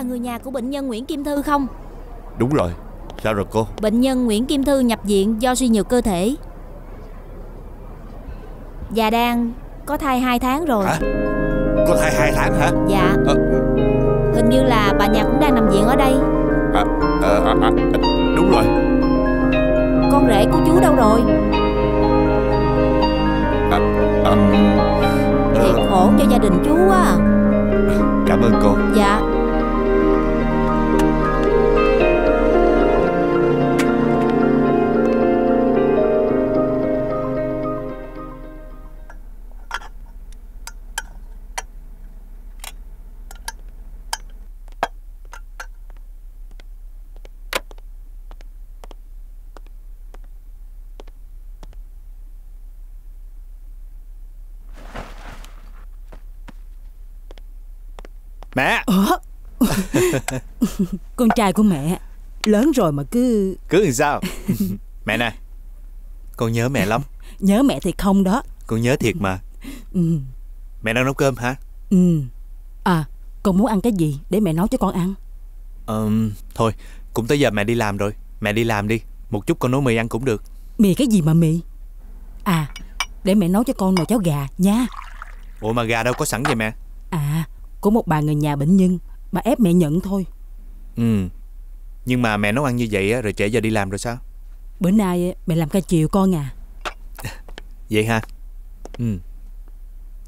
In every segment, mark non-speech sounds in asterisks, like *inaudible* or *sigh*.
là người nhà của bệnh nhân Nguyễn Kim Thư không? Đúng rồi. Sao rồi cô? Bệnh nhân Nguyễn Kim Thư nhập viện do suy nhược cơ thể. Và đang có thai 2 tháng rồi. Hả? Có thai hai tháng hả? Dạ. Ờ. Hình như là bà nhà cũng đang nằm viện ở đây. À, à, à, à, Đúng rồi. Con rể của chú đâu rồi? À, à, Thiệt khổ cho gia đình chú quá à. Cảm ơn cô. Dạ Con trai của mẹ. Lớn rồi mà cứ Cứ làm sao? *laughs* Mẹ nè Con nhớ mẹ lắm. *laughs* Nhớ mẹ thì không đó. Con nhớ thiệt mà. *laughs* Ừ. Mẹ đang nấu cơm hả? Ừ. À con muốn ăn cái gì để mẹ nấu cho con ăn? Ờm, Thôi Cũng tới giờ mẹ đi làm rồi. Mẹ đi làm đi. Một chút con nấu mì ăn cũng được. Mì cái gì mà mì? À để mẹ nấu cho con nồi cháo gà nha. Ủa mà gà đâu có sẵn vậy mẹ? À của một bà người nhà bệnh nhân. Bà ép mẹ nhận thôi Ừ. Nhưng mà mẹ nấu ăn như vậy á Rồi trễ giờ đi làm rồi sao? Bữa nay mẹ làm ca chiều con à. *laughs* Vậy ha Ừ.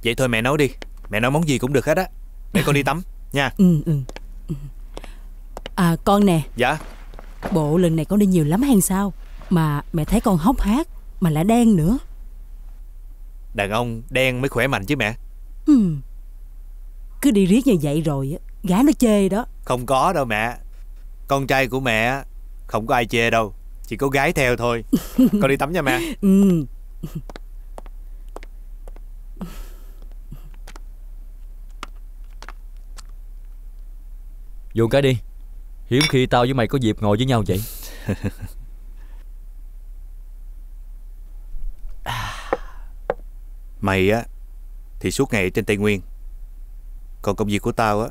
Vậy thôi mẹ nấu đi. Mẹ nấu món gì cũng được hết á. Để con đi tắm *laughs* nha. Ừ, ừ. ừ. À con nè. Dạ. Bộ lần này con đi nhiều lắm hay sao? Mà mẹ thấy con hốc hác Mà lại đen nữa. Đàn ông đen mới khỏe mạnh chứ mẹ. Hmm. Cứ đi riết như vậy rồi á, Gái nó chê đó Không có đâu mẹ. Con trai của mẹ á, Không có ai chê đâu. Chỉ có gái theo thôi. *laughs* Con đi tắm nha mẹ. Ừ. Vô cái đi. Hiếm khi tao với mày có dịp ngồi với nhau vậy. *laughs* Mày á Thì suốt ngày ở trên Tây Nguyên. Còn công việc của tao á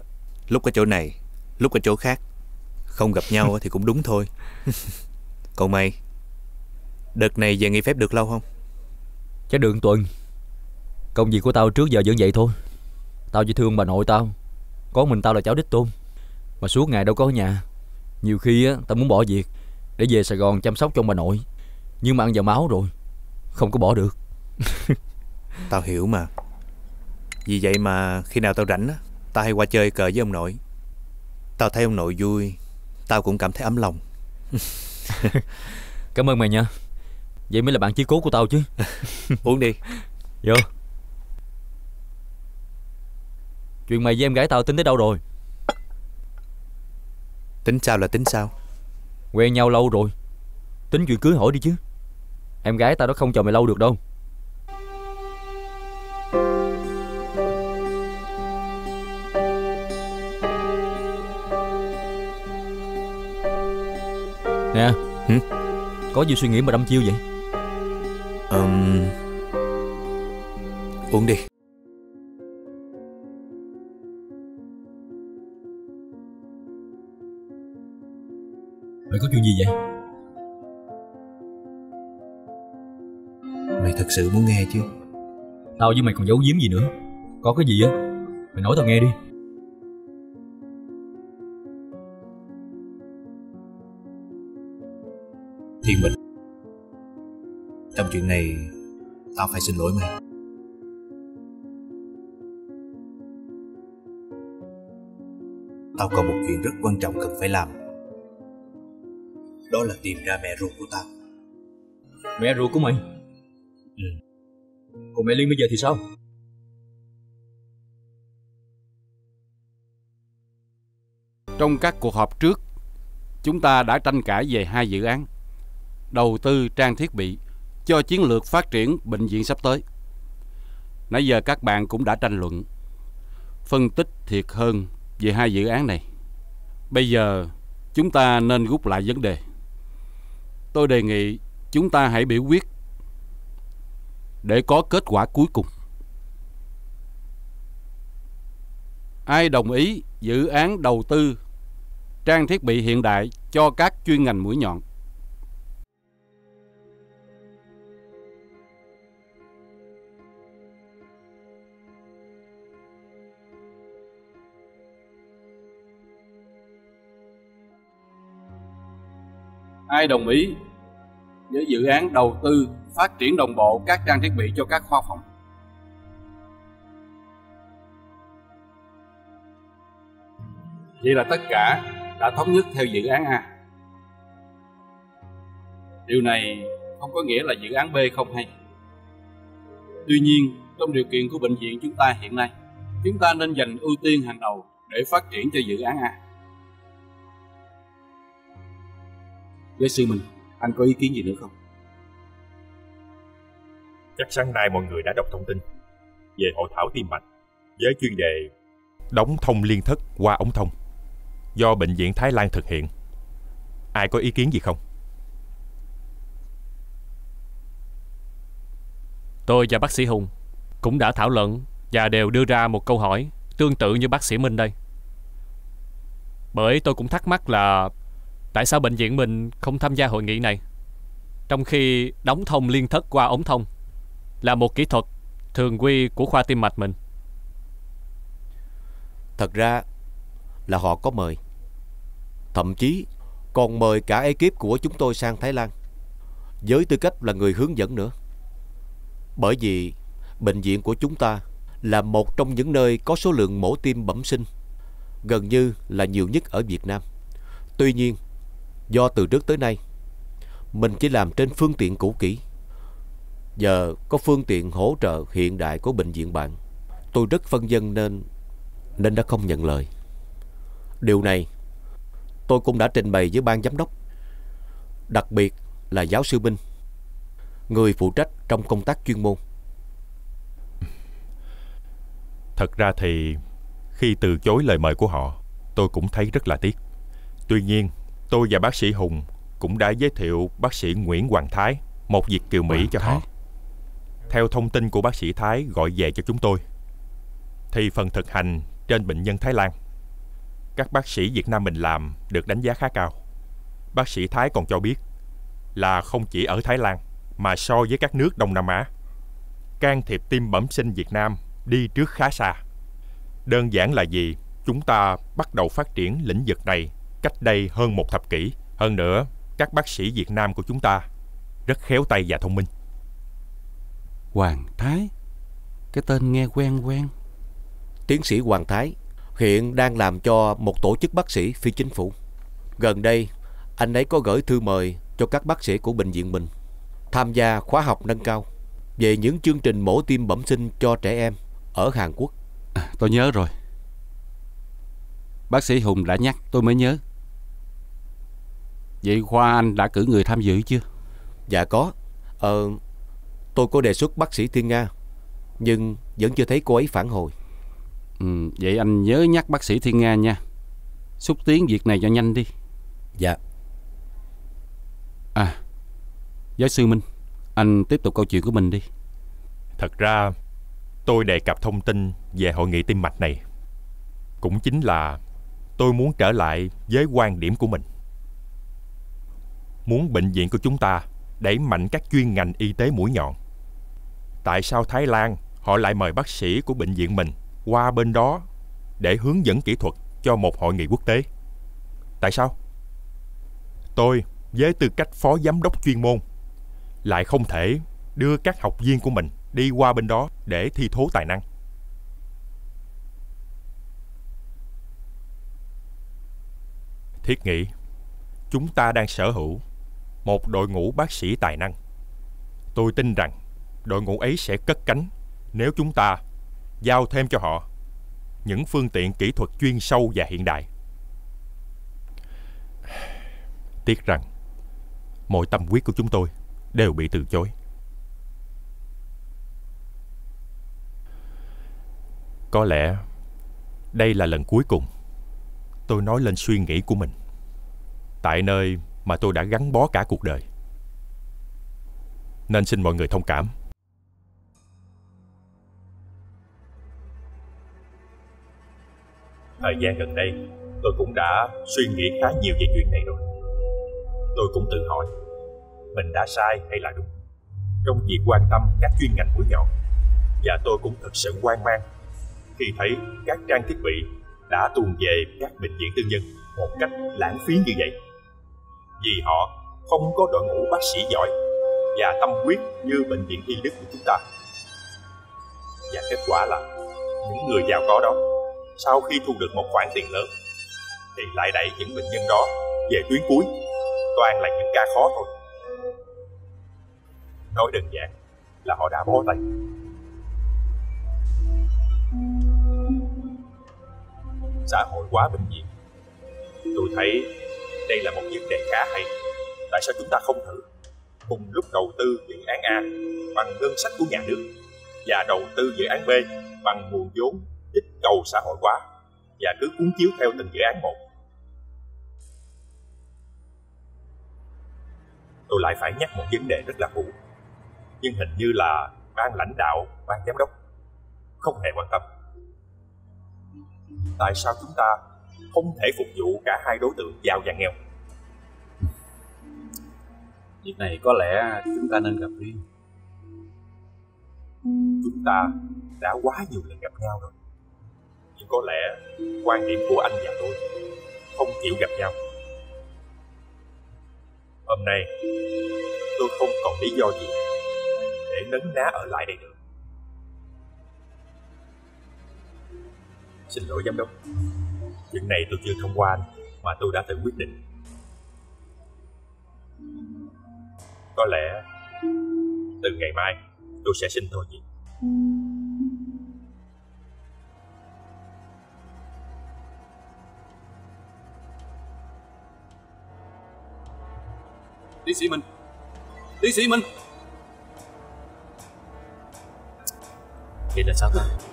Lúc ở chỗ này Lúc ở chỗ khác Không gặp nhau thì cũng đúng thôi. *laughs* Còn mày Đợt này về nghỉ phép được lâu không? Chắc được tuần. Công việc của tao trước giờ vẫn vậy thôi. Tao chỉ thương bà nội tao. Có mình tao là cháu đích tôn. Mà suốt ngày đâu có ở nhà. Nhiều khi á tao muốn bỏ việc Để về Sài Gòn chăm sóc cho bà nội. Nhưng mà ăn vào máu rồi Không có bỏ được. Tao hiểu mà. Vì vậy mà khi nào tao rảnh á Tao hay qua chơi cờ với ông nội Tao thấy ông nội vui. Tao cũng cảm thấy ấm lòng. *laughs* Cảm ơn mày nha. Vậy mới là bạn chí cố của tao chứ. *laughs* Uống đi. Vô. Chuyện mày với em gái tao tính tới đâu rồi? Tính sao là tính sao. Quen nhau lâu rồi. Tính chuyện cưới hỏi đi chứ. Em gái tao đó không chờ mày lâu được đâu Nè Hử? Có gì suy nghĩ mà đâm chiêu vậy? Ừm, Uống đi. Mày có chuyện gì vậy? Mày thật sự muốn nghe chứ? Tao với mày còn giấu giếm gì nữa. Có cái gì á? Mày nói tao nghe đi chuyện này Tao phải xin lỗi mày. Tao còn một chuyện rất quan trọng cần phải làm. Đó là tìm ra mẹ ruột của tao. Mẹ ruột của mày? Ừ. Còn mẹ Liên bây giờ thì sao? Trong các cuộc họp trước, chúng ta đã tranh cãi về hai dự án đầu tư trang thiết bị cho chiến lược phát triển bệnh viện sắp tới. Nãy giờ các bạn cũng đã tranh luận, phân tích thiệt hơn về hai dự án này. Bây giờ chúng ta nên rút lại vấn đề. Tôi đề nghị chúng ta hãy biểu quyết để có kết quả cuối cùng. Ai đồng ý dự án đầu tư trang thiết bị hiện đại cho các chuyên ngành mũi nhọn? Ai đồng ý với dự án đầu tư phát triển đồng bộ các trang thiết bị cho các khoa phòng? Vậy là tất cả đã thống nhất theo dự án A. Điều này không có nghĩa là dự án B không hay. Tuy nhiên, trong điều kiện của bệnh viện chúng ta hiện nay, chúng ta nên dành ưu tiên hàng đầu để phát triển cho dự án A. Với sư mình, anh có ý kiến gì nữa không? Chắc sáng nay mọi người đã đọc thông tin về hội thảo tim mạch với chuyên đề đóng thông liên thất qua ống thông do bệnh viện Thái Lan thực hiện. Ai có ý kiến gì không? Tôi và bác sĩ Hùng cũng đã thảo luận và đều đưa ra một câu hỏi tương tự như bác sĩ Minh đây. Bởi tôi cũng thắc mắc là tại sao bệnh viện mình không tham gia hội nghị này trong khi đóng thông liên thất qua ống thông là một kỹ thuật thường quy của khoa tim mạch mình. Thật ra là họ có mời Thậm chí còn mời cả ekip của chúng tôi sang Thái Lan Với tư cách là người hướng dẫn nữa Bởi vì bệnh viện của chúng ta là một trong những nơi có số lượng mổ tim bẩm sinh gần như là nhiều nhất ở Việt Nam. Tuy nhiên, do từ trước tới nay mình chỉ làm trên phương tiện cũ kỹ. Giờ có phương tiện hỗ trợ hiện đại của bệnh viện bạn, tôi rất phân dân nên nên đã không nhận lời. Điều này tôi cũng đã trình bày với ban giám đốc, đặc biệt là giáo sư Minh, người phụ trách trong công tác chuyên môn. Thật ra thì khi từ chối lời mời của họ, tôi cũng thấy rất là tiếc. Tuy nhiên, tôi và bác sĩ Hùng cũng đã giới thiệu bác sĩ Nguyễn Hoàng Thái một việc kiều Mỹ Hoàng cho Thái? họ. Theo thông tin của bác sĩ Thái gọi về cho chúng tôi, thì phần thực hành trên bệnh nhân Thái Lan, các bác sĩ Việt Nam mình làm được đánh giá khá cao. Bác sĩ Thái còn cho biết là không chỉ ở Thái Lan mà so với các nước Đông Nam Á, can thiệp tim bẩm sinh Việt Nam đi trước khá xa. Đơn giản là gì? Chúng ta bắt đầu phát triển lĩnh vực này cách đây hơn một thập kỷ. Hơn nữa, các bác sĩ Việt Nam của chúng ta rất khéo tay và thông minh. Hoàng Thái Cái tên nghe quen quen Tiến sĩ Hoàng Thái hiện đang làm cho một tổ chức bác sĩ phi chính phủ. Gần đây, anh ấy có gửi thư mời cho các bác sĩ của bệnh viện mình tham gia khóa học nâng cao về những chương trình mổ tim bẩm sinh cho trẻ em ở Hàn Quốc. à, Tôi nhớ rồi Bác sĩ Hùng đã nhắc tôi mới nhớ Vậy khoa anh đã cử người tham dự chưa? Dạ có. Ờ, tôi có đề xuất bác sĩ Thiên Nga, nhưng vẫn chưa thấy cô ấy phản hồi. Ừ, vậy anh nhớ nhắc bác sĩ Thiên Nga nha Xúc tiến việc này cho nhanh đi Dạ. À Giáo sư Minh Anh tiếp tục câu chuyện của mình đi Thật ra, tôi đề cập thông tin về hội nghị tim mạch này cũng chính là tôi muốn trở lại với quan điểm của mình muốn bệnh viện của chúng ta đẩy mạnh các chuyên ngành y tế mũi nhọn. Tại sao Thái Lan họ lại mời bác sĩ của bệnh viện mình qua bên đó để hướng dẫn kỹ thuật cho một hội nghị quốc tế? Tại sao? Tôi, với tư cách phó giám đốc chuyên môn, lại không thể đưa các học viên của mình đi qua bên đó để thi thố tài năng. Thiết nghĩ, chúng ta đang sở hữu một đội ngũ bác sĩ tài năng. Tôi tin rằng đội ngũ ấy sẽ cất cánh nếu chúng ta giao thêm cho họ những phương tiện kỹ thuật chuyên sâu và hiện đại. Tiếc rằng mọi tâm huyết của chúng tôi đều bị từ chối. Có lẽ đây là lần cuối cùng tôi nói lên suy nghĩ của mình. Tại nơi mà tôi đã gắn bó cả cuộc đời. Nên xin mọi người thông cảm. Thời gian gần đây, tôi cũng đã suy nghĩ khá nhiều về chuyện này rồi. Tôi cũng tự hỏi, mình đã sai hay là đúng trong việc quan tâm các chuyên ngành mũi nhọn. Và tôi cũng thật sự hoang mang khi thấy các trang thiết bị đã tuồn về các bệnh viện tư nhân một cách lãng phí như vậy. Vì họ không có đội ngũ bác sĩ giỏi và tâm huyết như bệnh viện y đức của chúng ta. Và kết quả là những người giàu có đó, sau khi thu được một khoản tiền lớn, thì lại đẩy những bệnh nhân đó về tuyến cuối, toàn là những ca khó thôi. Nói đơn giản là họ đã bó tay. Xã hội quá bệnh viện tôi thấy đây là một vấn đề khá hay. Tại sao chúng ta không thử? Cùng lúc đầu tư dự án A bằng ngân sách của nhà nước và đầu tư dự án B bằng nguồn vốn kích cầu xã hội hóa và cứ cuốn chiếu theo từng dự án một. Tôi lại phải nhắc một vấn đề rất là cũ, nhưng hình như là ban lãnh đạo, ban giám đốc không hề quan tâm. Tại sao chúng ta không thể phục vụ cả hai đối tượng giàu và nghèo. Việc này có lẽ chúng ta nên gặp riêng. Chúng ta đã quá nhiều lần gặp nhau rồi. Nhưng có lẽ quan điểm của anh và tôi không chịu gặp nhau. Hôm nay tôi không còn lý do gì để nấn ná ở lại đây nữa. Xin lỗi giám đốc chuyện này tôi chưa thông qua anh mà tôi đã tự quyết định. Có lẽ từ ngày mai tôi sẽ xin thôi việc tiến sĩ minh. Tiến sĩ minh. Vậy là sao ta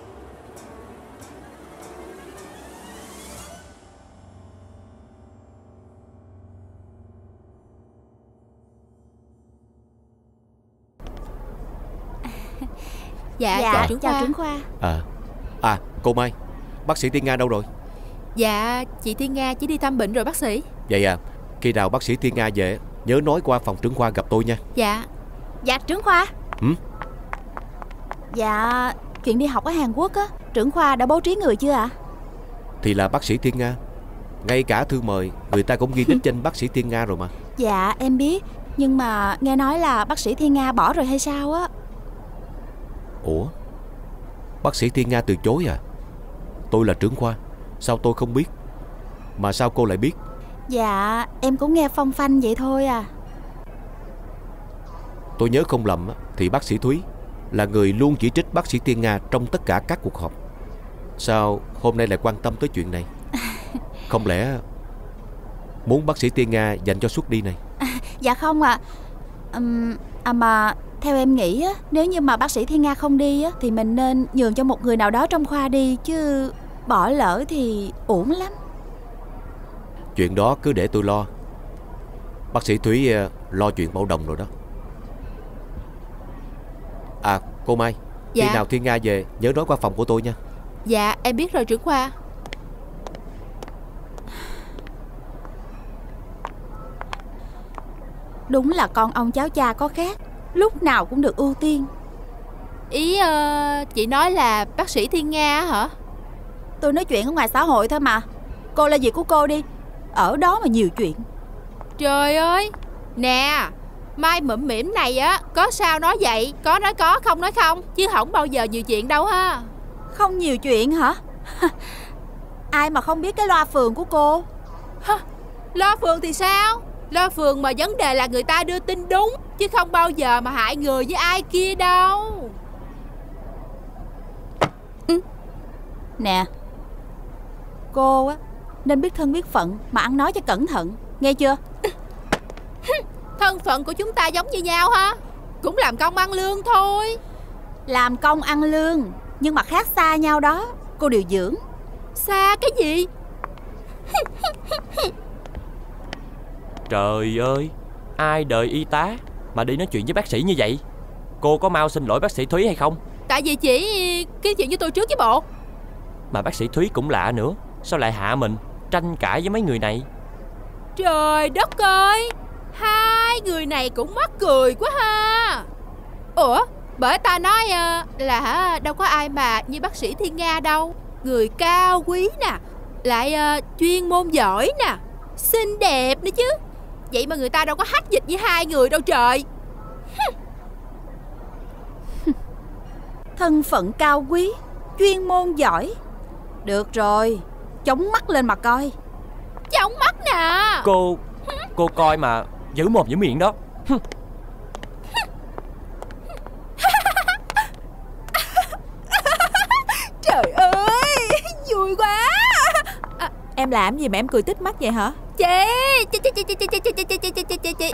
Dạ, Dạ, chào trưởng chào khoa. trưởng khoa. À À cô Mai Bác sĩ Tiên Nga đâu rồi? Dạ, chị Thiên Nga chỉ đi thăm bệnh rồi bác sĩ. Vậy à Khi nào bác sĩ Tiên Nga về Nhớ nói qua phòng trưởng khoa gặp tôi nha. Dạ. Dạ trưởng khoa. Ừ? Dạ Chuyện đi học ở Hàn Quốc á Trưởng khoa đã bố trí người chưa ạ? Thì là bác sĩ Tiên Nga. Ngay cả thư mời Người ta cũng ghi *laughs* đích danh bác sĩ Tiên Nga rồi mà. Dạ em biết Nhưng mà nghe nói là bác sĩ Thiên Nga bỏ rồi hay sao á Ủa? Bác sĩ Tiên Nga từ chối à? Tôi là trưởng khoa Sao tôi không biết? Mà sao cô lại biết? Dạ em cũng nghe phong phanh vậy thôi à. Tôi nhớ không lầm Thì bác sĩ Thúy Là người luôn chỉ trích bác sĩ Tiên Nga Trong tất cả các cuộc họp. Sao hôm nay lại quan tâm tới chuyện này? *laughs* Không lẽ Muốn bác sĩ Tiên Nga dành cho suốt đi này? Dạ không ạ. Ừm, À mà theo em nghĩ á Nếu như mà bác sĩ Thiên Nga không đi á Thì mình nên nhường cho một người nào đó trong khoa đi Chứ bỏ lỡ thì uổng lắm. Chuyện đó cứ để tôi lo. Bác sĩ Thúy ờ, lo chuyện bảo đồng rồi đó. À cô Mai Dạ. Khi nào Thiên Nga về nhớ nói qua phòng của tôi nha. Dạ, em biết rồi trưởng khoa. Đúng là con ông cháu cha có khác Lúc nào cũng được ưu tiên. Ý uh, chị nói là bác sĩ Thiên Nga hả? Tôi nói chuyện ở ngoài xã hội thôi mà. Cô là gì của cô đi. Ở đó mà nhiều chuyện. Trời ơi! Nè Mai mụm mỉm này á Có sao nói vậy? Có nói có không nói không? Chứ không bao giờ nhiều chuyện đâu ha. Không nhiều chuyện hả? *laughs* Ai mà không biết cái loa phường của cô? Hả? Loa phường thì sao Loa phường mà vấn đề là người ta đưa tin đúng Chứ không bao giờ mà hại người với ai kia đâu. Ừ. Nè Cô á Nên biết thân biết phận Mà ăn nói cho cẩn thận Nghe chưa? *laughs* Thân phận của chúng ta giống như nhau ha Cũng làm công ăn lương thôi. Làm công ăn lương Nhưng mà khác xa nhau đó Cô điều dưỡng. Xa cái gì *laughs* Trời ơi Ai đời y tá Mà đi nói chuyện với bác sĩ như vậy? Cô có mau xin lỗi bác sĩ Thúy hay không? Tại vì chỉ cái chuyện với tôi trước với bộ. Mà bác sĩ Thúy cũng lạ nữa Sao lại hạ mình Tranh cãi với mấy người này? Trời đất ơi Hai người này cũng mắc cười quá ha. Ủa Bởi ta nói uh, là đâu có ai mà như bác sĩ Thiên Nga đâu. Người cao quý nè Lại uh, chuyên môn giỏi nè Xinh đẹp nữa chứ Vậy mà người ta đâu có hách dịch với hai người đâu trời. Thân phận cao quý Chuyên môn giỏi. Được rồi Chống mắt lên mà coi. Chống mắt nè. Cô Cô coi mà Giữ mồm giữ miệng đó. Trời ơi Vui quá. À, Em làm gì mà em cười tích mắt vậy hả Chị Chị chị chị chị chị chị chị chị chị chị chị chị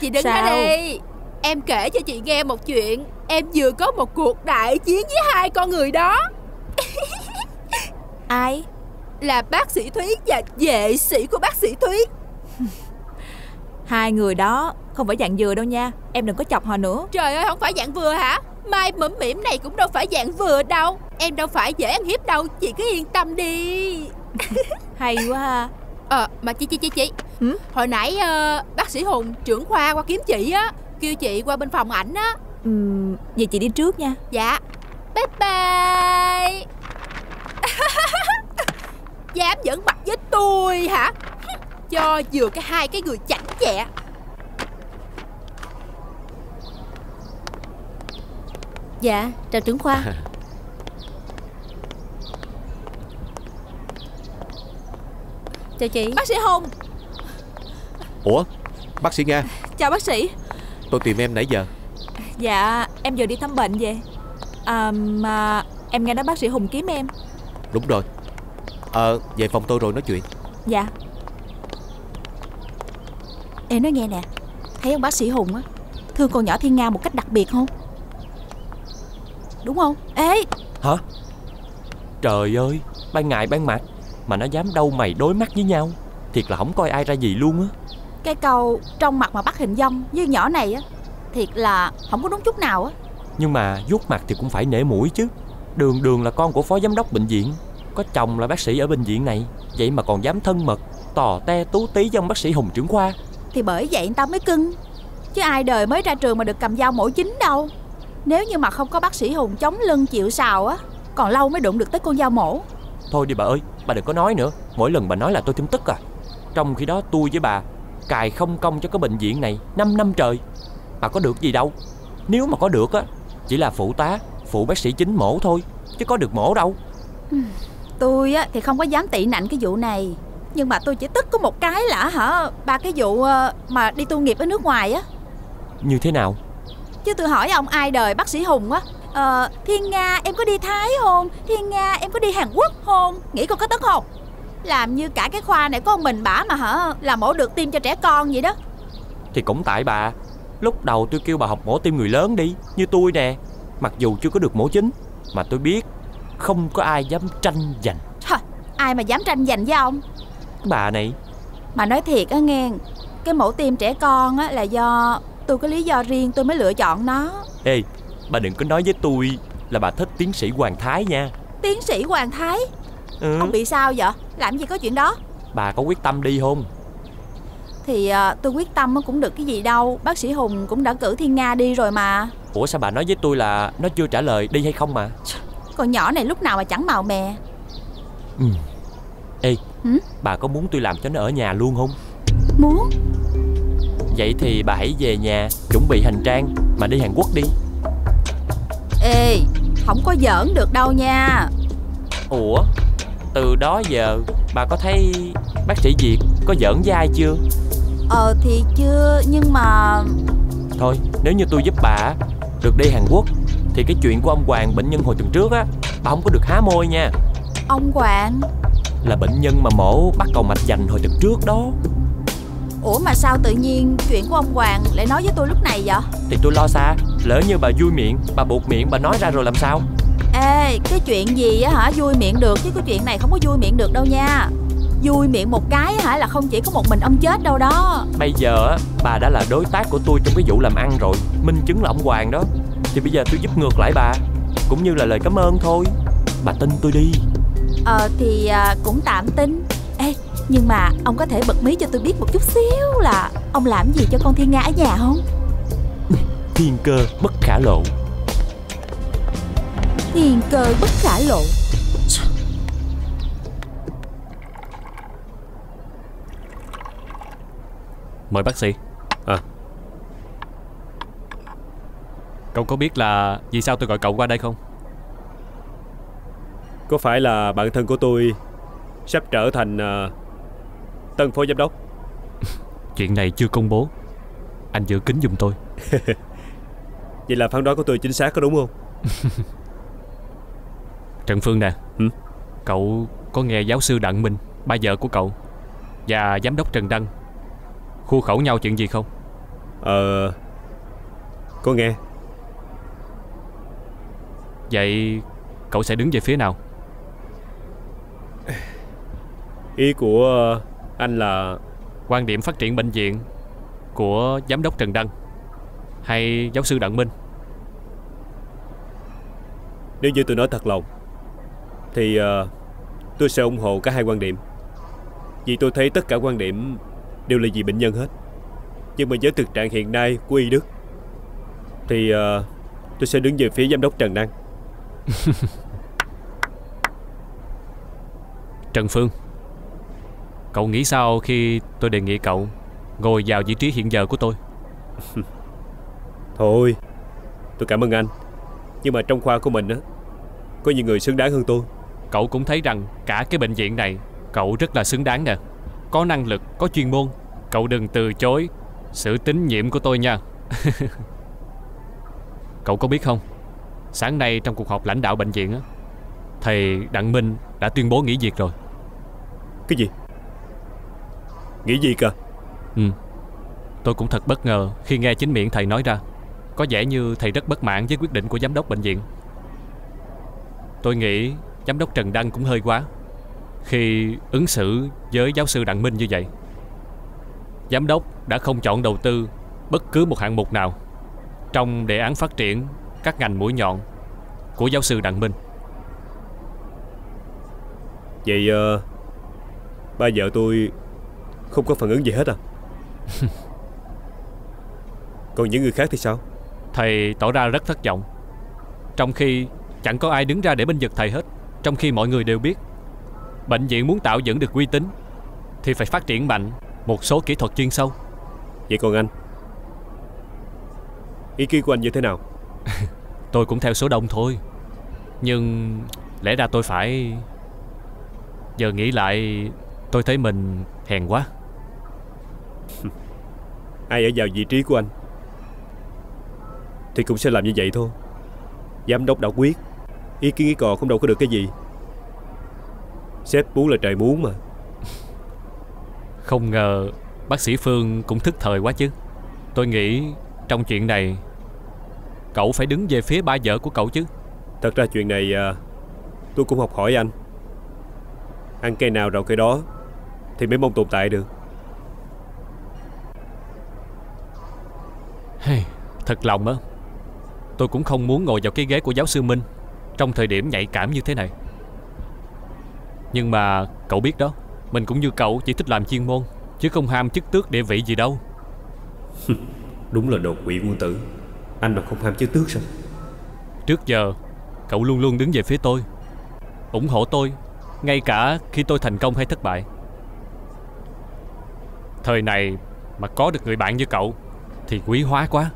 Chị đứng Sao? ở đây Em kể cho chị nghe một chuyện Em vừa có một cuộc đại chiến với hai con người đó Ai? Là bác sĩ Thúy và vệ sĩ của bác sĩ Thúy Hai người đó không phải dạng vừa đâu nha Em đừng có chọc họ nữa Trời ơi không phải dạng vừa hả Mai mẫm mỉm này cũng đâu phải dạng vừa đâu Em đâu phải dễ ăn hiếp đâu Chị cứ yên tâm đi Hay quá ha Ờ mà chị chị chị chị. Ừ? Hồi nãy uh, bác sĩ Hùng trưởng khoa qua kiếm chị á Kêu chị qua bên phòng ảnh á. Ừ, Vậy chị đi trước nha. Dạ. Bye bye. *laughs* Dám dẫn mặt với tôi hả? Cho vừa cái hai cái người chảnh chẹ. Dạ chào trưởng khoa *laughs* Chào chị. Bác sĩ Hùng. Ủa bác sĩ Nga. Chào bác sĩ. Tôi tìm em nãy giờ. Dạ em vừa đi thăm bệnh về. À mà em nghe nói bác sĩ Hùng kiếm em. Đúng rồi. Ờ về phòng tôi rồi nói chuyện. Dạ. Em nói nghe nè Thấy ông bác sĩ Hùng á Thương con nhỏ Thiên Nga một cách đặc biệt không? Đúng không? Ê! Hả? Trời ơi Ban ngày ban mặt Mà nó dám đâu mày đối mắt với nhau. Thiệt là không coi ai ra gì luôn á. Cái câu trong mặt mà bắt hình dong Như nhỏ này á Thiệt là không có đúng chút nào á. Nhưng mà vuốt mặt thì cũng phải nể mũi chứ. Đường đường là con của phó giám đốc bệnh viện Có chồng là bác sĩ ở bệnh viện này Vậy mà còn dám thân mật Tò te tú tí với ông bác sĩ Hùng trưởng khoa. Thì bởi vậy người ta mới cưng Chứ ai đời mới ra trường mà được cầm dao mổ chính đâu. Nếu như mà không có bác sĩ Hùng chống lưng chịu sào á Còn lâu mới đụng được tới con dao mổ Thôi đi bà ơi Bà đừng có nói nữa. Mỗi lần bà nói là tôi thêm tức à. Trong khi đó tôi với bà Cài không công cho cái bệnh viện này 5 năm trời. Bà có được gì đâu. Nếu mà có được á Chỉ là phụ tá Phụ bác sĩ chính mổ thôi Chứ có được mổ đâu. Tôi á thì không có dám tị nạnh cái vụ này. Nhưng mà tôi chỉ tức có một cái là hả Ba cái vụ ờ, mà đi tu nghiệp ở nước ngoài á. Như thế nào? Chứ tôi hỏi ông ai đời bác sĩ Hùng á Ờ Thiên Nga em có đi Thái không? Thiên Nga em có đi Hàn Quốc không? Nghĩ con có tức không? Làm như cả cái khoa này có mình bả mà hả? Là mổ được tim cho trẻ con vậy đó. Thì cũng tại bà. Lúc đầu tôi kêu bà học mổ tim người lớn đi Như tôi nè. Mặc dù chưa có được mổ chính Mà tôi biết Không có ai dám tranh giành. Thôi, Ai mà dám tranh giành với ông? Bà này. Mà nói thiệt á nghe Cái mổ tim trẻ con á là do Tôi có lý do riêng tôi mới lựa chọn nó. Ê Bà đừng có nói với tôi Là bà thích tiến sĩ Hoàng Thái nha. Tiến sĩ Hoàng Thái? Ừ. Ông bị sao vậy? Làm gì có chuyện đó? Bà có quyết tâm đi không? Thì à, tôi quyết tâm cũng được cái gì đâu. Bác sĩ Hùng cũng đã cử Thiên Nga đi rồi mà. Ủa sao bà nói với tôi là Nó chưa trả lời đi hay không mà? Con nhỏ này lúc nào mà chẳng màu mè. Ừ. Ê Hử? Bà có muốn tôi làm cho nó ở nhà luôn không? Muốn? Vậy thì bà hãy về nhà Chuẩn bị hành trang Mà đi Hàn Quốc đi Ê Không có giỡn được đâu nha. Ủa Từ đó giờ Bà có thấy bác sĩ Việt có giỡn với ai chưa? Ờ thì chưa Nhưng mà Thôi nếu như tôi giúp bà Được đi Hàn Quốc Thì cái chuyện của ông Hoàng bệnh nhân hồi tuần trước á Bà không có được há môi nha. Ông Hoàng? Là bệnh nhân mà mổ bắt cầu mạch dành hồi tuần trước đó. Ủa mà sao tự nhiên chuyện của ông Hoàng lại nói với tôi lúc này vậy? Thì tôi lo xa Lỡ như bà vui miệng Bà buộc miệng bà nói ra rồi làm sao? Ê cái chuyện gì á hả? Vui miệng được Chứ cái chuyện này không có vui miệng được đâu nha. Vui miệng một cái hả là không chỉ có một mình ông chết đâu đó. Bây giờ á bà đã là đối tác của tôi trong cái vụ làm ăn rồi. Minh chứng là ông Hoàng đó. Thì bây giờ tôi giúp ngược lại bà. Cũng như là lời cảm ơn thôi. Bà tin tôi đi. Ờ thì à, cũng tạm tin. Ê nhưng mà ông có thể bật mí cho tôi biết một chút xíu là Ông làm gì cho con Thiên Nga ở nhà không Thiên cơ bất khả lộ. Thiên cơ bất khả lộ. Mời bác sĩ. À. Cậu có biết là vì sao tôi gọi cậu qua đây không? Có phải là bạn thân của tôi Sắp trở thành uh, Tân phó giám đốc? *laughs* Chuyện này chưa công bố. Anh giữ kín giùm tôi *laughs* Vậy là phán đoán của tôi chính xác có đúng không? *laughs* Trần Phương nè. Ừ? Cậu có nghe giáo sư Đặng Minh Ba vợ của cậu Và giám đốc Trần Đăng Khu khẩu nhau chuyện gì không? Ờ Có nghe. Vậy cậu sẽ đứng về phía nào? Ý của anh là Quan điểm phát triển bệnh viện Của giám đốc Trần Đăng Hay giáo sư Đặng Minh? Nếu như tôi nói thật lòng Thì uh, tôi sẽ ủng hộ cả hai quan điểm. Vì tôi thấy tất cả quan điểm Đều là vì bệnh nhân hết. Nhưng mà với thực trạng hiện nay của y Đức Thì uh, tôi sẽ đứng về phía giám đốc Trần Đăng. *laughs* Trần Phương Cậu nghĩ sao khi tôi đề nghị cậu Ngồi vào vị trí hiện giờ của tôi *laughs* Thôi Tôi cảm ơn anh. Nhưng mà trong khoa của mình á Có nhiều người xứng đáng hơn tôi. Cậu cũng thấy rằng cả cái bệnh viện này Cậu rất là xứng đáng nè. Có năng lực, có chuyên môn. Cậu đừng từ chối sự tín nhiệm của tôi nha. *laughs* Cậu có biết không? Sáng nay trong cuộc họp lãnh đạo bệnh viện á Thầy Đặng Minh đã tuyên bố nghỉ việc rồi. Cái gì? Nghĩ gì cơ Ừ. Tôi cũng thật bất ngờ khi nghe chính miệng thầy nói ra Có vẻ như thầy rất bất mãn với quyết định của giám đốc bệnh viện. Tôi nghĩ giám đốc Trần Đăng cũng hơi quá Khi ứng xử với giáo sư Đặng Minh như vậy. Giám đốc đã không chọn đầu tư bất cứ một hạng mục nào Trong đề án phát triển các ngành mũi nhọn của giáo sư Đặng Minh. Vậy uh, ba vợ tôi không có phản ứng gì hết à? *laughs* Còn những người khác thì sao Thầy tỏ ra rất thất vọng. Trong khi chẳng có ai đứng ra để binh vực thầy hết Trong khi mọi người đều biết Bệnh viện muốn tạo dựng được uy tín Thì phải phát triển mạnh Một số kỹ thuật chuyên sâu. Vậy còn anh? Ý kiến của anh như thế nào? *laughs* Tôi cũng theo số đông thôi. Nhưng lẽ ra tôi phải Giờ nghĩ lại Tôi thấy mình hèn quá. *laughs* Ai ở vào vị trí của anh Thì cũng sẽ làm như vậy thôi. Giám đốc đã quyết. Ý kiến ý cò không đâu có được cái gì. Sếp muốn là trời muốn mà. Không ngờ Bác sĩ Phương cũng thức thời quá chứ. Tôi nghĩ trong chuyện này Cậu phải đứng về phía ba vợ của cậu chứ. Thật ra chuyện này à, Tôi cũng học hỏi anh. Ăn cây nào rau cây đó Thì mới mong tồn tại được. Hey, Thật lòng á Tôi cũng không muốn ngồi vào cái ghế của giáo sư Minh Trong thời điểm nhạy cảm như thế này. Nhưng mà cậu biết đó Mình cũng như cậu chỉ thích làm chuyên môn Chứ không ham chức tước địa vị gì đâu. Đúng là đồ quỷ quân tử. Anh mà không ham chứ tước sao? Trước giờ Cậu luôn luôn đứng về phía tôi ủng hộ tôi ngay cả khi tôi thành công hay thất bại. Thời này mà có được người bạn như cậu thì quý hóa quá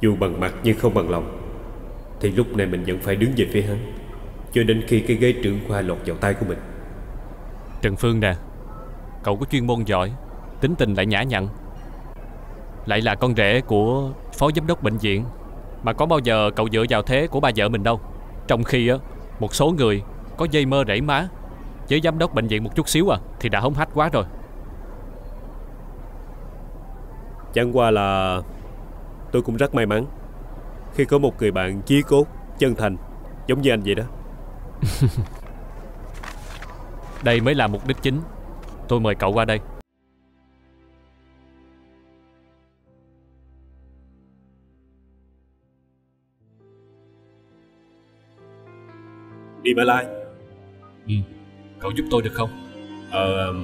dù bằng mặt nhưng không bằng lòng. Thì lúc này mình vẫn phải đứng về phía hắn cho đến khi cái ghế trưởng khoa lọt vào tay của mình. Trần phương nè cậu có chuyên môn giỏi tính tình lại nhã nhặn. Lại là con rể của phó giám đốc bệnh viện mà có bao giờ cậu dựa vào thế của bà vợ mình đâu. Trong khi á một số người có dây mơ rễ má với giám đốc bệnh viện một chút xíu à thì đã hống hách quá rồi. Chẳng qua là tôi cũng rất may mắn. Khi có một người bạn chí cốt chân thành giống như anh vậy đó. *laughs* Đây mới là mục đích chính. Tôi mời cậu qua đây. Đi Mã Lai. Ừ. Cậu giúp tôi được không? Ờ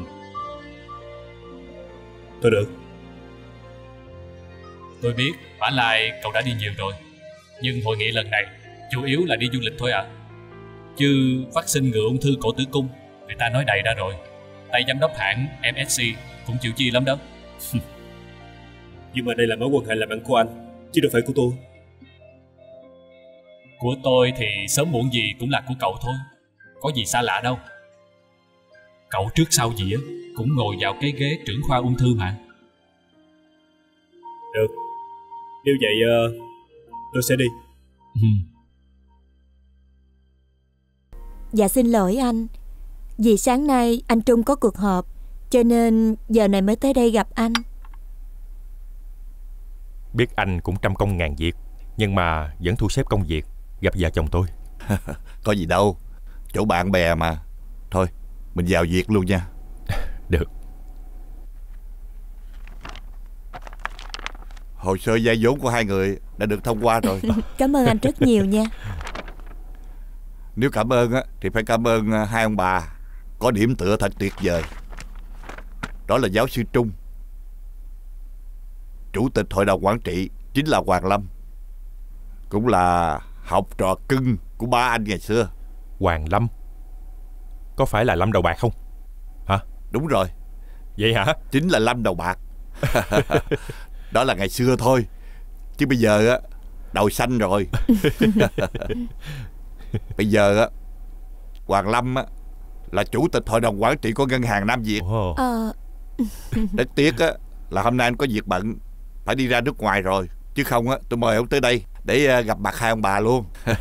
Tôi được. Tôi biết Mã Lai cậu đã đi nhiều rồi. Nhưng hội nghị lần này Chủ yếu là đi du lịch thôi à. Chứ vaccine ngừa ung thư cổ tử cung Người ta nói đầy ra rồi. Tay giám đốc hãng MSC Cũng chịu chi lắm đó. *laughs* Nhưng mà đây là mối quan hệ làm ăn của anh Chứ đâu phải của tôi. Của tôi thì sớm muộn gì cũng là của cậu thôi. Có gì xa lạ đâu. Cậu trước sau gì á Cũng ngồi vào cái ghế trưởng khoa ung thư mà. Được Nếu vậy uh, tôi sẽ đi. Ừ. Dạ xin lỗi anh. Vì sáng nay anh Trung có cuộc họp Cho nên giờ này mới tới đây gặp anh. Biết anh cũng trăm công ngàn việc Nhưng mà vẫn thu xếp công việc gặp vợ chồng tôi. *laughs* Có gì đâu Chỗ bạn bè mà. Thôi mình vào việc luôn nha. Được Hồ sơ vay vốn của hai người đã được thông qua rồi. *laughs* Cảm ơn anh rất nhiều nha. Nếu cảm ơn á thì phải cảm ơn à, hai ông bà. Có điểm tựa thật tuyệt vời. Đó là giáo sư Trung. Chủ tịch hội đồng quản trị chính là Hoàng Lâm. Cũng là Học trò cưng của ba anh ngày xưa. Hoàng Lâm? Có phải là Lâm đầu bạc không? Hả? Đúng rồi. Vậy hả? Chính là Lâm đầu bạc *laughs* Đó là ngày xưa thôi. Chứ bây giờ á Đầu xanh rồi. *laughs* Bây giờ á Hoàng Lâm á Là chủ tịch hội đồng quản trị của ngân hàng Nam Việt. Ờ. Rất tiếc á Là hôm nay anh có việc bận Phải đi ra nước ngoài rồi. Chứ không á tôi mời ông tới đây để ờ, gặp mặt hai ông bà luôn. *laughs*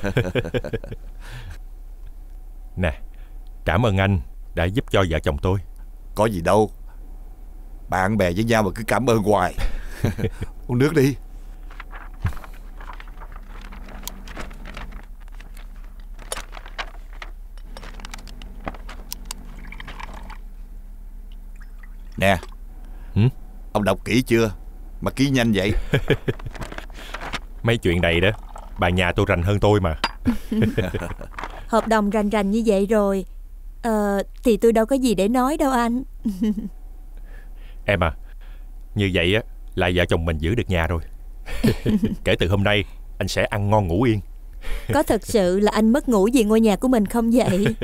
Nè Cảm ơn anh đã giúp cho vợ chồng tôi. Có gì đâu. Bạn bè với nhau mà cứ cảm ơn hoài *laughs* Uống nước đi. Nè ừ? Ông đọc kỹ chưa? Mà ký nhanh vậy. *laughs* Mấy chuyện này đó Bà nhà tôi rành hơn tôi mà. *laughs* Hợp đồng rành rành như vậy rồi Ờ Thì tôi đâu có gì để nói đâu anh. Em à Như vậy á Là vợ chồng mình giữ được nhà rồi. *laughs* Kể từ hôm nay Anh sẽ ăn ngon ngủ yên. Có thật sự là anh mất ngủ vì ngôi nhà của mình không vậy? *laughs*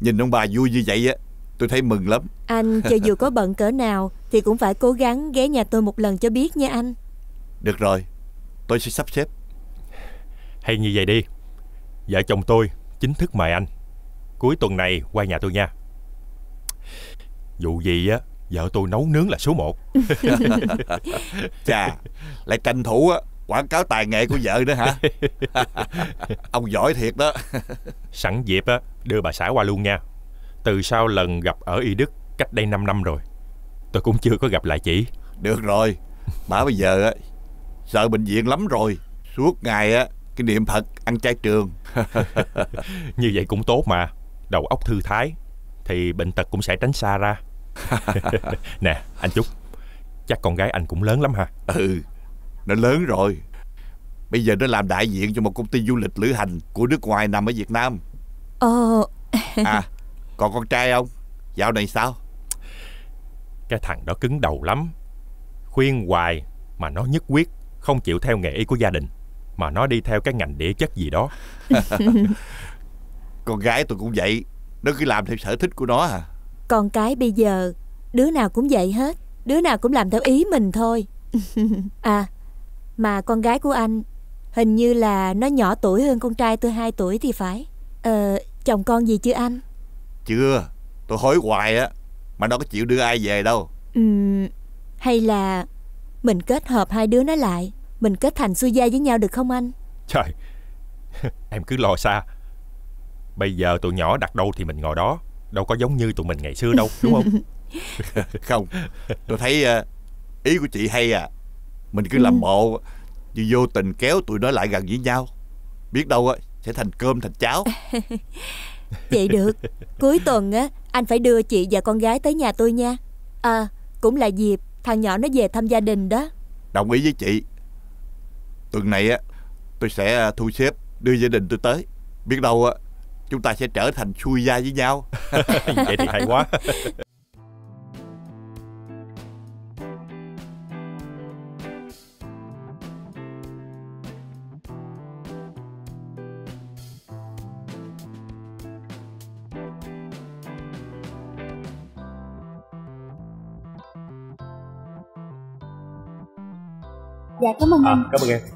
Nhìn ông bà vui như vậy á Tôi thấy mừng lắm. Anh cho dù có bận cỡ nào Thì cũng phải cố gắng ghé nhà tôi một lần cho biết nha anh. Được rồi Tôi sẽ sắp xếp. Hay như vậy đi Vợ chồng tôi chính thức mời anh. Cuối tuần này qua nhà tôi nha. Dù gì á Vợ tôi nấu nướng là số 1 *laughs* Chà Lại tranh thủ á Quảng cáo tài nghệ của vợ nữa hả? *laughs* Ông giỏi thiệt đó. Sẵn dịp á Đưa bà xã qua luôn nha. Từ sau lần gặp ở Y Đức cách đây 5 năm rồi Tôi cũng chưa có gặp lại chị. Được rồi Bà bây giờ á Sợ bệnh viện lắm rồi. Suốt ngày á Cái niệm Phật ăn chay trường. *laughs* Như vậy cũng tốt mà. Đầu óc thư thái Thì bệnh tật cũng sẽ tránh xa ra *laughs* Nè anh Trúc Chắc con gái anh cũng lớn lắm ha. Ừ Nó lớn rồi. Bây giờ nó làm đại diện cho một công ty du lịch lữ hành Của nước ngoài nằm ở Việt Nam. Ồ À Còn con trai ông Dạo này sao? Cái thằng đó cứng đầu lắm. Khuyên hoài Mà nó nhất quyết Không chịu theo nghề y của gia đình Mà nó đi theo cái ngành địa chất gì đó. *laughs* Con gái tôi cũng vậy Nó cứ làm theo sở thích của nó à Con cái bây giờ Đứa nào cũng vậy hết Đứa nào cũng làm theo ý mình thôi. *laughs* À Mà con gái của anh Hình như là nó nhỏ tuổi hơn con trai tôi 2 tuổi thì phải. Ờ Chồng con gì chưa anh? Chưa Tôi hối hoài á Mà nó có chịu đưa ai về đâu. Ừm, Hay là Mình kết hợp hai đứa nó lại Mình kết thành xuôi dây với nhau được không anh? Trời *laughs* Em cứ lo xa. Bây giờ tụi nhỏ đặt đâu thì mình ngồi đó Đâu có giống như tụi mình ngày xưa đâu Đúng không? *laughs* Không. Tôi thấy ờ, ý của chị hay à. Mình cứ làm bộ Như vô tình kéo tụi nó lại gần với nhau. Biết đâu á sẽ thành cơm thành cháo. *laughs* Vậy được. Cuối tuần á Anh phải đưa chị và con gái tới nhà tôi nha. À Cũng là dịp Thằng nhỏ nó về thăm gia đình đó. Đồng ý với chị. Tuần này á Tôi sẽ ờ, thu xếp đưa gia đình tôi tới. Biết đâu á Chúng ta sẽ trở thành xuôi gia với nhau. *laughs* Vậy thì hay quá. Dạ cảm ơn anh Cảm ơn em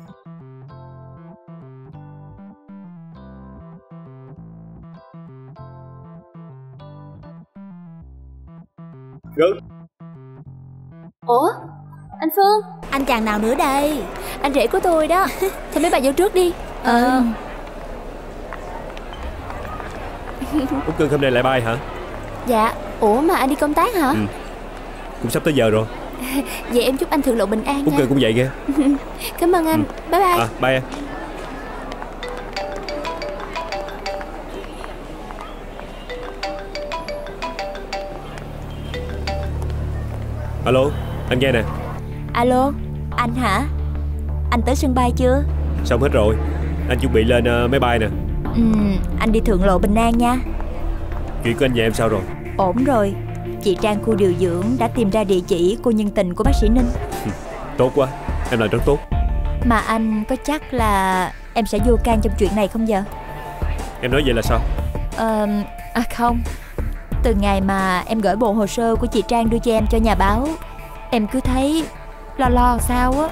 Gớt. Ủa? Anh Phương? Anh chàng nào nữa đây? Anh rể của tôi đó. *laughs* Thì mấy bà vô trước đi. Ờ. Út cưng hôm nay lại bay hả? Dạ. Ủa mà anh đi công tác hả? Ừ. Cũng sắp tới giờ rồi. *laughs* Vậy em chúc anh thượng lộ bình an Út nha. cưng cũng vậy kìa *laughs* Cảm ơn anh. Bye bye. À bye em Alo Anh nghe nè. Alo Anh hả? Anh tới sân bay chưa? Xong hết rồi. Anh chuẩn bị lên ờ, máy bay nè. Ừm, Anh đi thượng lộ bình an nha. Chuyện của anh và em sao rồi? Ổn rồi. Chị Trang khu điều dưỡng đã tìm ra địa chỉ cô nhân tình của bác sĩ Ninh. Tốt quá. Em làm rất tốt. Mà anh có chắc là em sẽ vô can trong chuyện này không giờ? Em nói vậy là sao? Ờ, à không Từ ngày mà em gửi bộ hồ sơ của chị Trang đưa cho em cho nhà báo. Em cứ thấy lo lo sao á.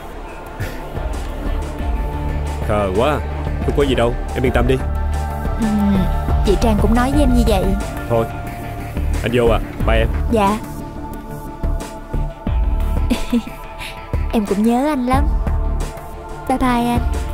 Khờ quá Không có gì đâu Em yên tâm đi. Ừm, Chị Trang cũng nói với em như vậy. Thôi Anh vô à Bye em. Dạ. *laughs* Em cũng nhớ anh lắm. Bye bye anh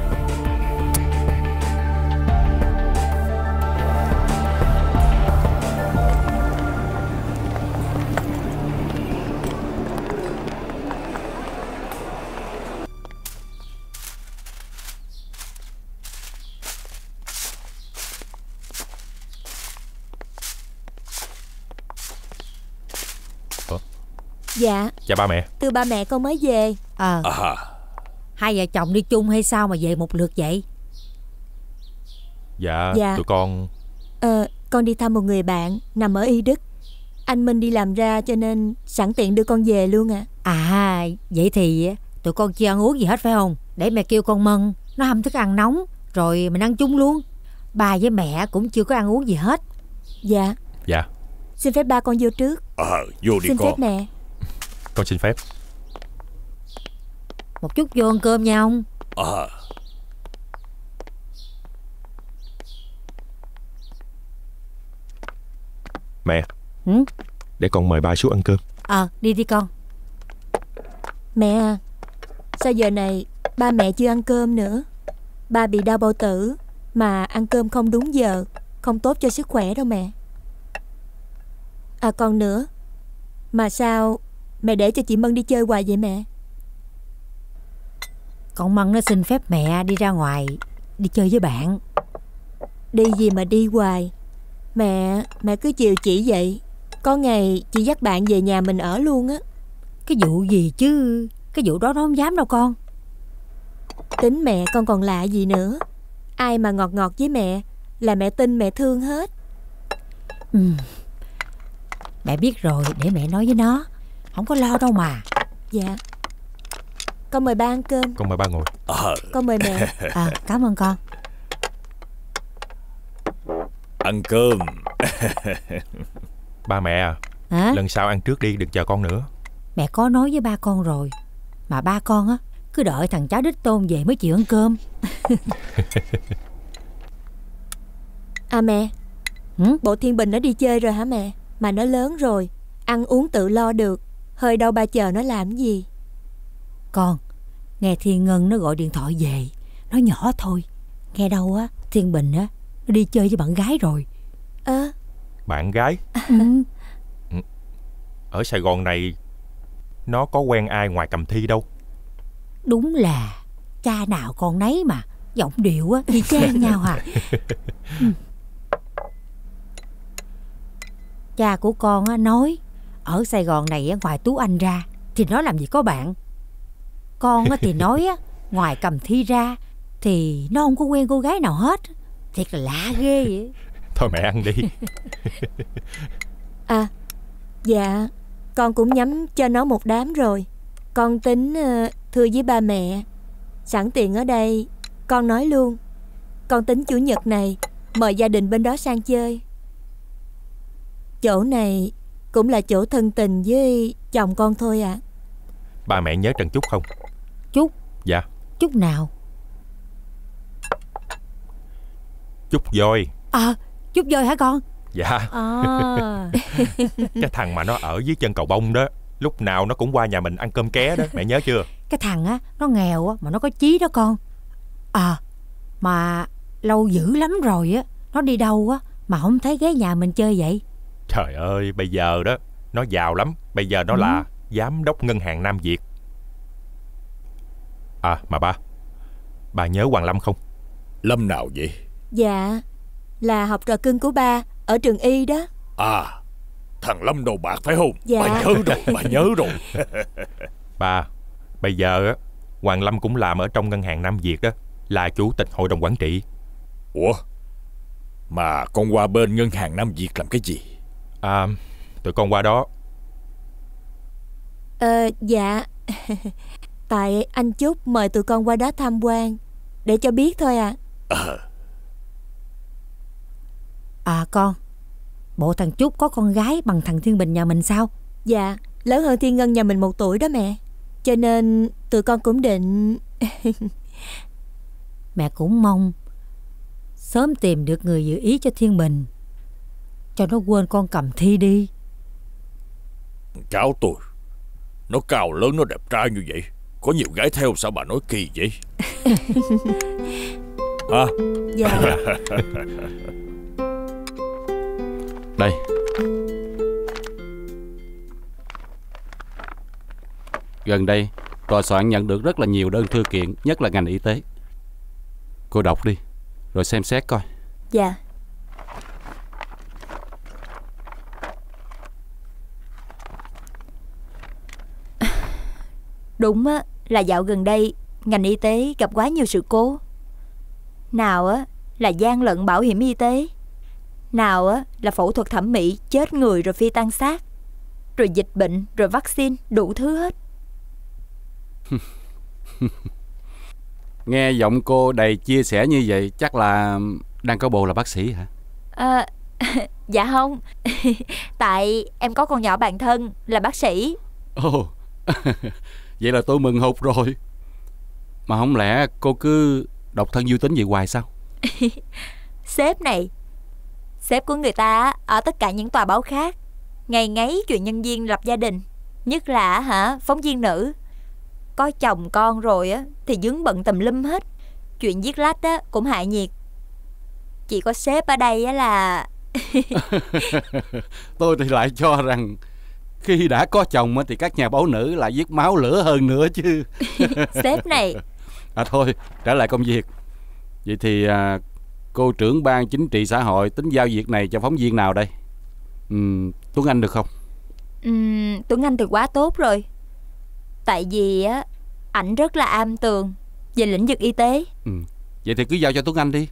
Dạ. Chào ba mẹ. Từ ba mẹ con mới về. Ờ à, Hai vợ chồng đi chung hay sao mà về một lượt vậy? Dạ, Dạ. tụi con Ờ con đi thăm một người bạn Nằm ở Y Đức. Anh Minh đi làm ra cho nên Sẵn tiện đưa con về luôn ạ. À vậy thì tụi con chưa ăn uống gì hết phải không? Để mẹ kêu con Mân Nó hâm thức ăn nóng Rồi mình ăn chung luôn. Ba với mẹ cũng chưa có ăn uống gì hết. Dạ. Dạ. Xin phép ba con vô trước. Ờ vô đi Xin con. phép mẹ Con xin phép. Một chút vô ăn cơm nha ông. Ờ. Mẹ. Ừ? Để con mời ba xuống ăn cơm. Ờ đi đi con. Mẹ à Sao giờ này ba mẹ chưa ăn cơm nữa? Ba bị đau bao tử Mà ăn cơm không đúng giờ Không tốt cho sức khỏe đâu mẹ. À còn nữa Mà sao Mẹ để cho chị Mân đi chơi hoài vậy mẹ? Con Mân nó xin phép mẹ đi ra ngoài Đi chơi với bạn. Đi gì mà đi hoài? Mẹ Mẹ cứ chiều chỉ vậy. Có ngày chị dắt bạn về nhà mình ở luôn á. Cái vụ gì chứ? Cái vụ đó nó không dám đâu con. Tính mẹ con còn lạ gì nữa. Ai mà ngọt ngọt với mẹ Là mẹ tin mẹ thương hết. Ừ, Mẹ biết rồi để mẹ nói với nó Không có lo đâu mà. Dạ. Con mời ba ăn cơm. Con mời ba ngồi. Ờ. Con mời mẹ. *laughs* À cảm ơn con. Ăn cơm. Ba mẹ à Hả? Lần sau ăn trước đi đừng chờ con nữa. Mẹ có nói với ba con rồi. Mà ba con á Cứ đợi thằng cháu đích tôn về mới chịu ăn cơm. *laughs* À mẹ. Hử? Bộ Thiên Bình nó đi chơi rồi hả mẹ? Mà nó lớn rồi Ăn uống tự lo được Hơi đâu ba chờ nó làm gì? Con Nghe Thiên Ngân nó gọi điện thoại về Nó nhỏ thôi. Nghe đâu á Thiên Bình á Nó đi chơi với bạn gái rồi. Ơ. Bạn gái? *laughs* Ừ. Ở Sài Gòn này Nó có quen ai ngoài cầm thi đâu? Đúng là Cha nào con nấy mà Giọng điệu á Y chang *laughs* nhau hả *laughs* Ừ. Cha của con á nói Ở Sài Gòn này á, ngoài Tú Anh ra Thì nó làm gì có bạn. Con á thì *laughs* nói á Ngoài cầm thi ra Thì nó không có quen cô gái nào hết Thiệt là lạ ghê vậy. *laughs* Thôi mẹ ăn đi. *laughs* À Dạ Con cũng nhắm cho nó một đám rồi. Con tính ờ, thưa với ba mẹ Sẵn tiện ở đây Con nói luôn. Con tính chủ nhật này Mời gia đình bên đó sang chơi. Chỗ này Cũng là chỗ thân tình với chồng con thôi ạ. Ba mẹ nhớ Trần Trúc không? Trúc? Dạ. Chút nào? Trúc voi À chút voi hả con? Dạ. À. *laughs* Cái thằng mà nó ở dưới chân cầu bông đó Lúc nào nó cũng qua nhà mình ăn cơm ké đó Mẹ nhớ chưa? *laughs* Cái thằng á Nó nghèo á Mà nó có chí đó con. À Mà Lâu dữ lắm rồi á Nó đi đâu á Mà không thấy ghé nhà mình chơi vậy Trời ơi bây giờ đó Nó giàu lắm. Bây giờ nó Ừ. là Giám đốc ngân hàng Nam Việt. À mà ba Bà nhớ Hoàng Lâm không? Lâm nào vậy? Dạ Là học trò cưng của ba Ở trường y đó. À Thằng Lâm đầu bạc phải không? Dạ. Bà nhớ rồi Bà *laughs* nhớ rồi. *laughs* Ba Bây giờ á Hoàng Lâm cũng làm ở trong ngân hàng Nam Việt đó Là chủ tịch hội đồng quản trị. Ủa Mà con qua bên ngân hàng Nam Việt làm cái gì À Tụi con qua đó. Ờ dạ. *laughs* Tại anh Chúc mời tụi con qua đó tham quan Để cho biết thôi à À con. Bộ thằng Trúc có con gái bằng thằng Thiên Bình nhà mình sao? Dạ Lớn hơn Thiên Ngân nhà mình một tuổi đó mẹ. Cho nên tụi con cũng định. *laughs* Mẹ cũng mong Sớm tìm được người dự ý cho Thiên Bình Cho nó quên con cầm thi đi. Cháu tôi Nó cao lớn nó đẹp trai như vậy. Có nhiều gái theo sao bà nói kỳ vậy? *laughs* Hả? Dạ. *laughs* Đây. Gần đây Tòa soạn nhận được rất là nhiều đơn thư kiện Nhất là ngành y tế. Cô đọc đi Rồi xem xét coi. Dạ Đúng á là dạo gần đây ngành y tế gặp quá nhiều sự cố. Nào á là gian lận bảo hiểm y tế, nào á là phẫu thuật thẩm mỹ chết người rồi phi tan xác, rồi dịch bệnh, rồi vaccine, đủ thứ hết. *laughs* Nghe giọng cô đầy chia sẻ như vậy Chắc là đang có bồ là bác sĩ hả À, *laughs* dạ không, *laughs* tại em có con nhỏ bạn thân là bác sĩ. Ồ Vậy là tôi mừng hụt rồi. Mà không lẽ cô cứ độc thân du tính vậy hoài sao? *laughs* Sếp này Sếp của người ta ở tất cả những tòa báo khác Ngày ngáy chuyện nhân viên lập gia đình Nhất là hả phóng viên nữ. Có chồng con rồi á Thì dướng bận tùm lum hết. Chuyện viết lách á cũng hại nhiệt. Chỉ có sếp ở đây á là *laughs* Tôi thì lại cho rằng Khi đã có chồng thì các nhà báo nữ lại viết máu lửa hơn nữa chứ. *laughs* Sếp này. *laughs* À thôi trở lại công việc. Vậy thì à, cô trưởng ban chính trị xã hội tính giao việc này cho phóng viên nào đây? Ừm, Tuấn Anh được không? Um, Tuấn Anh thì quá tốt rồi. Tại vì á Ảnh rất là am tường Về lĩnh vực y tế. Ừm, Vậy thì cứ giao cho Tuấn Anh đi